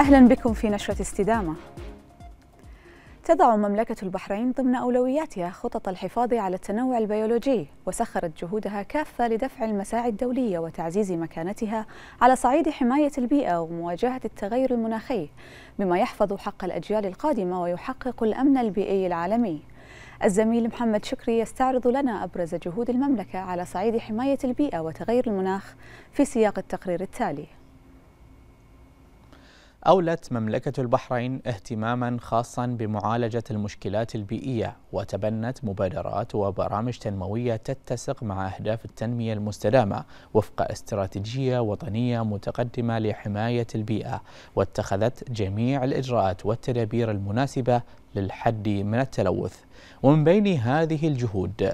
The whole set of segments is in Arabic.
أهلا بكم في نشرة استدامة. تضع مملكة البحرين ضمن أولوياتها خطط الحفاظ على التنوع البيولوجي وسخرت جهودها كافة لدفع المساعي الدولية وتعزيز مكانتها على صعيد حماية البيئة ومواجهة التغير المناخي بما يحفظ حق الأجيال القادمة ويحقق الأمن البيئي العالمي. الزميل محمد شكري يستعرض لنا أبرز جهود المملكة على صعيد حماية البيئة وتغير المناخ في سياق التقرير التالي. أولت مملكة البحرين اهتماما خاصا بمعالجة المشكلات البيئية وتبنت مبادرات وبرامج تنموية تتسق مع أهداف التنمية المستدامة وفق استراتيجية وطنية متقدمة لحماية البيئة واتخذت جميع الإجراءات والتدابير المناسبة للحد من التلوث. ومن بين هذه الجهود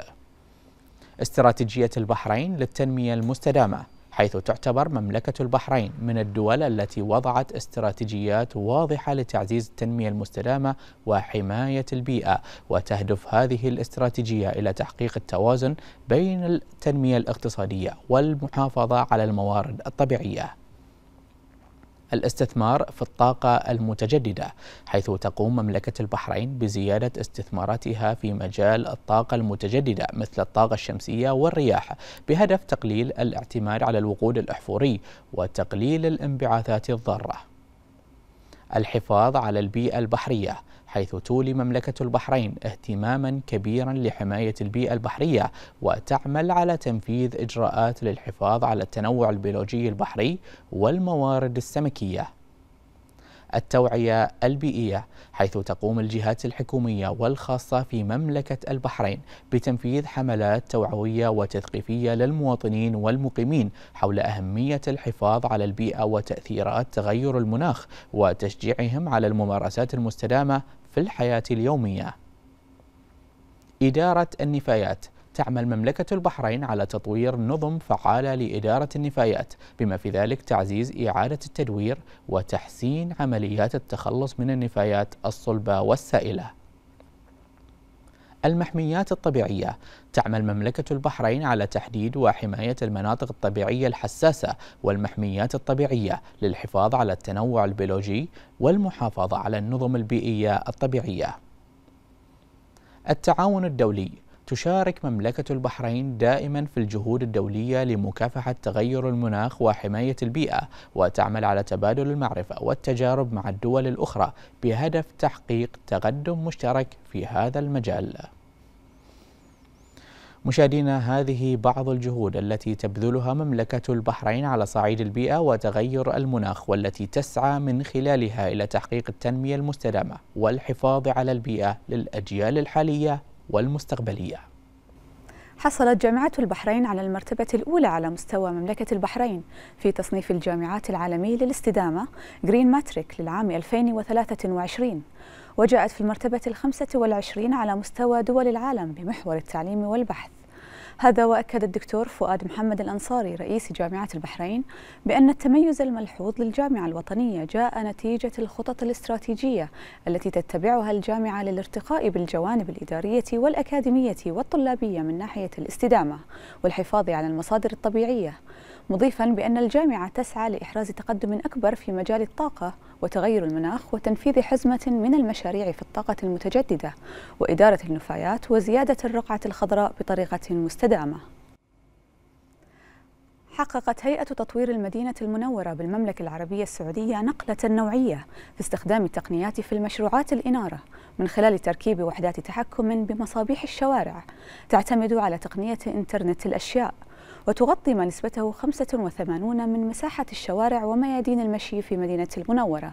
استراتيجية البحرين للتنمية المستدامة حيث تعتبر مملكة البحرين من الدول التي وضعت استراتيجيات واضحة لتعزيز التنمية المستدامة وحماية البيئة وتهدف هذه الاستراتيجية إلى تحقيق التوازن بين التنمية الاقتصادية والمحافظة على الموارد الطبيعية. الاستثمار في الطاقة المتجددة حيث تقوم مملكة البحرين بزيادة استثماراتها في مجال الطاقة المتجددة مثل الطاقة الشمسية والرياح بهدف تقليل الاعتماد على الوقود الأحفوري وتقليل الانبعاثات الضارة. الحفاظ على البيئة البحرية حيث تولي مملكة البحرين اهتماما كبيرا لحماية البيئة البحرية وتعمل على تنفيذ إجراءات للحفاظ على التنوع البيولوجي البحري والموارد السمكية. التوعية البيئية حيث تقوم الجهات الحكومية والخاصة في مملكة البحرين بتنفيذ حملات توعوية وتثقيفية للمواطنين والمقيمين حول أهمية الحفاظ على البيئة وتأثيرات تغير المناخ وتشجيعهم على الممارسات المستدامة في الحياة اليومية. إدارة النفايات تعمل مملكة البحرين على تطوير نظم فعالة لإدارة النفايات بما في ذلك تعزيز إعادة التدوير وتحسين عمليات التخلص من النفايات الصلبة والسائلة. المحميات الطبيعية تعمل مملكة البحرين على تحديد وحماية المناطق الطبيعية الحساسة والمحميات الطبيعية للحفاظ على التنوع البيولوجي والمحافظة على النظم البيئية الطبيعية. التعاون الدولي تشارك مملكة البحرين دائما في الجهود الدولية لمكافحة تغير المناخ وحماية البيئة وتعمل على تبادل المعرفة والتجارب مع الدول الأخرى بهدف تحقيق تقدم مشترك في هذا المجال. مشاهدينا هذه بعض الجهود التي تبذلها مملكة البحرين على صعيد البيئة وتغير المناخ والتي تسعى من خلالها إلى تحقيق التنمية المستدامة والحفاظ على البيئة للأجيال الحالية والمستقبلية. حصلت جامعة البحرين على المرتبة الأولى على مستوى مملكة البحرين في تصنيف الجامعات العالمي للاستدامة جرين ماتريك للعام 2023 وجاءت في المرتبة الخمسة والعشرين على مستوى دول العالم بمحور التعليم والبحث. هذا وأكد الدكتور فؤاد محمد الأنصاري رئيس جامعة البحرين بأن التميز الملحوظ للجامعة الوطنية جاء نتيجة الخطط الاستراتيجية التي تتبعها الجامعة للارتقاء بالجوانب الإدارية والأكاديمية والطلابية من ناحية الاستدامة والحفاظ على المصادر الطبيعية. مضيفا بأن الجامعة تسعى لإحراز تقدم أكبر في مجال الطاقة وتغير المناخ وتنفيذ حزمة من المشاريع في الطاقة المتجددة وإدارة النفايات وزيادة الرقعة الخضراء بطريقة مستدامة. حققت هيئة تطوير المدينة المنورة بالمملكة العربية السعودية نقلة نوعية في استخدام التقنيات في المشروعات الإنارة من خلال تركيب وحدات تحكم بمصابيح الشوارع تعتمد على تقنية إنترنت الأشياء. وتغطي ما نسبته 85 من مساحة الشوارع وميادين المشي في مدينة المنورة.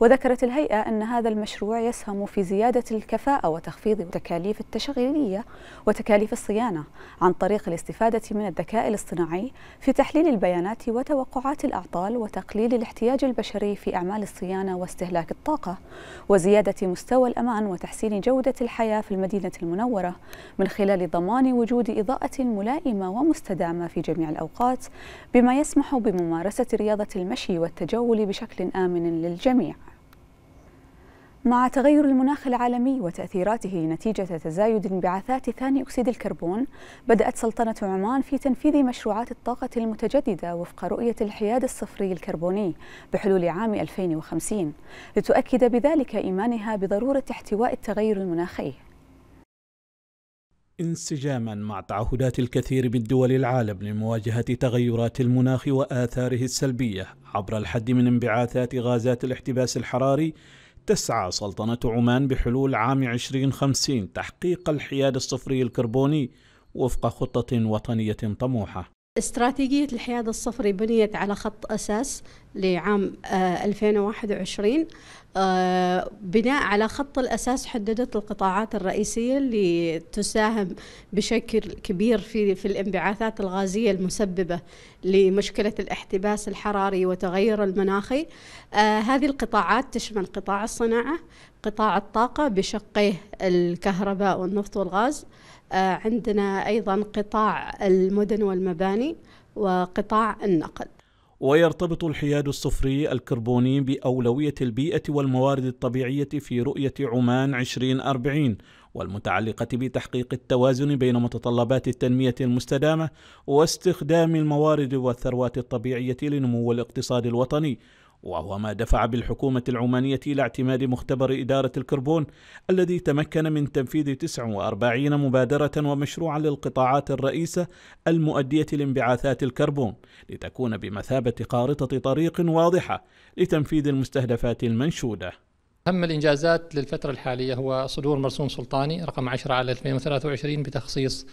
وذكرت الهيئة أن هذا المشروع يسهم في زيادة الكفاءة وتخفيض التكاليف التشغيلية وتكاليف الصيانة عن طريق الاستفادة من الذكاء الاصطناعي في تحليل البيانات وتوقعات الأعطال وتقليل الاحتياج البشري في أعمال الصيانة واستهلاك الطاقة وزيادة مستوى الأمان وتحسين جودة الحياة في المدينة المنورة من خلال ضمان وجود إضاءة ملائمة ومستدامة في جميع الأوقات بما يسمح بممارسة رياضة المشي والتجول بشكل آمن للجميع. مع تغير المناخ العالمي وتأثيراته نتيجة تزايد انبعاثات ثاني أكسيد الكربون بدأت سلطنة عمان في تنفيذ مشروعات الطاقة المتجددة وفق رؤية الحياد الصفري الكربوني بحلول عام 2050 لتؤكد بذلك إيمانها بضرورة احتواء التغير المناخي. انسجاما مع تعهدات الكثير من دول العالم لمواجهة تغيرات المناخ وآثاره السلبية عبر الحد من انبعاثات غازات الاحتباس الحراري تسعى سلطنة عمان بحلول عام 2050 تحقيق الحياد الصفري الكربوني وفق خطة وطنية طموحة. استراتيجية الحياد الصفري بنيت على خط أساس لعام 2021 آه، آه، بناء على خط الأساس حددت القطاعات الرئيسية اللي تساهم بشكل كبير في في الانبعاثات الغازية المسببة لمشكلة الاحتباس الحراري وتغير المناخي. آه، هذه القطاعات تشمل قطاع الصناعة قطاع الطاقة بشقيه الكهرباء والنفط والغاز عندنا أيضا قطاع المدن والمباني وقطاع النقل ويرتبط الحياد الصفري الكربوني بأولوية البيئة والموارد الطبيعية في رؤية عمان 2040 والمتعلقة بتحقيق التوازن بين متطلبات التنمية المستدامة واستخدام الموارد والثروات الطبيعية لنمو الاقتصاد الوطني. وهو ما دفع بالحكومة العمانية إلى اعتماد مختبر إدارة الكربون الذي تمكن من تنفيذ 49 مبادرة ومشروعا للقطاعات الرئيسة المؤدية لانبعاثات الكربون لتكون بمثابة خارطة طريق واضحة لتنفيذ المستهدفات المنشودة. أهم الإنجازات للفترة الحالية هو صدور مرسوم سلطاني رقم 10 على 2023 بتخصيص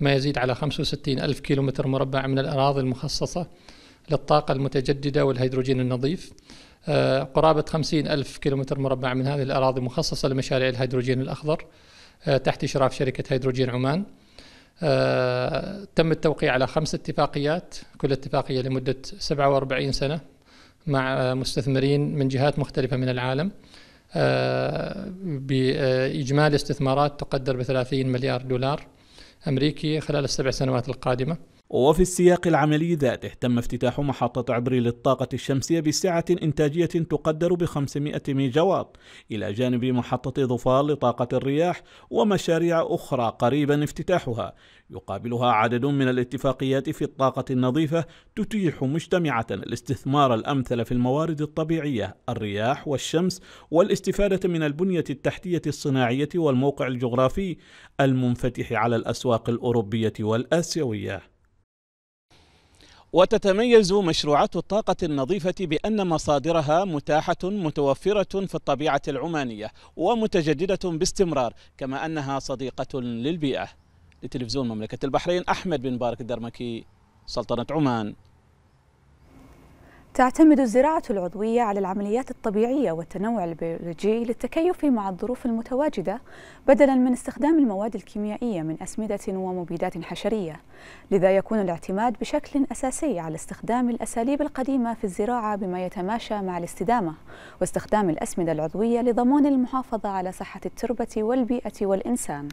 ما يزيد على 65 ألف كيلومتر مربع من الأراضي المخصصة. للطاقة المتجددة والهيدروجين النظيف. آه، قرابة 50 ألف كيلومتر مربع من هذه الأراضي مخصصة لمشاريع الهيدروجين الأخضر آه، تحت إشراف شركة هيدروجين عمان. آه، تم التوقيع على خمس اتفاقيات كل اتفاقية لمدة 47 سنة مع مستثمرين من جهات مختلفة من العالم. بإجمالي استثمارات تقدر ب 30 مليار دولار أمريكي خلال السبع سنوات القادمة. وفي السياق العملي ذاته تم افتتاح محطة عبري للطاقة الشمسية بسعة إنتاجية تقدر ب 500 ميجا واط إلى جانب محطة ظفار لطاقة الرياح ومشاريع أخرى قريبا افتتاحها. يقابلها عدد من الاتفاقيات في الطاقة النظيفة تتيح مجتمعة الاستثمار الأمثل في الموارد الطبيعية الرياح والشمس والاستفادة من البنية التحتية الصناعية والموقع الجغرافي المنفتح على الأسواق الأوروبية والآسيوية. وتتميز مشروعات الطاقة النظيفة بأن مصادرها متاحة متوفرة في الطبيعة العمانية ومتجددة باستمرار كما أنها صديقة للبيئة. لتلفزيون مملكة البحرين أحمد بن بارك الدرمكي سلطنة عمان. تعتمد الزراعة العضوية على العمليات الطبيعية والتنوع البيولوجي للتكيف مع الظروف المتواجدة بدلا من استخدام المواد الكيميائية من أسمدة ومبيدات حشرية لذا يكون الاعتماد بشكل أساسي على استخدام الأساليب القديمة في الزراعة بما يتماشى مع الاستدامة واستخدام الأسمدة العضوية لضمان المحافظة على صحة التربة والبيئة والإنسان.